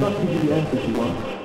I'm not give you the answers you want.